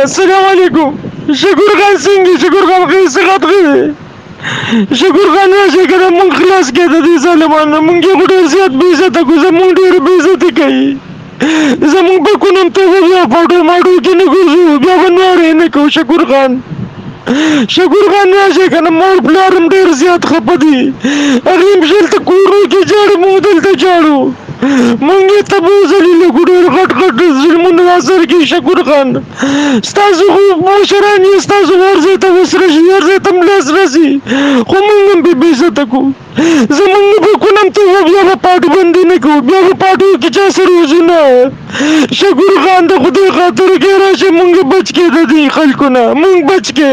السلام علیکم شکر خان څنګه شکر خان خې صحت خې شکر خان راشه کنه مونږ خلاص کې د دې ظالمانو مونږ یې غوډه زیات بې عزت کو زمونږ ډېر بې عزت کوي زمونږ په کونم ته بیا پټو ماټو کې نه ګرځو بیا بنوارې نه کو شکر خان شکور خان راشه کنه مور پلارم ډیر زیات خپه دي اغلیم شل ته کورو کې جاړو موږ دلته جاړو موږ یې تبو ذلیل کو ډیر غټ غټ ظلمونه را سر کې شکور خان ستاسو خو مشران یې ستاسو ورځې ته وسره شي ورځې ته ملاس راسي خو موږ هم بې عزته کو زمونږ نه به کونم ته و بیا به پاټو بندي نه کوو بیا به پاټو کې چا سره وځو نه شکور خان د خدای خاطر کې راشه مونږ بچ کې د دې خلکو نه مونږ بچ کې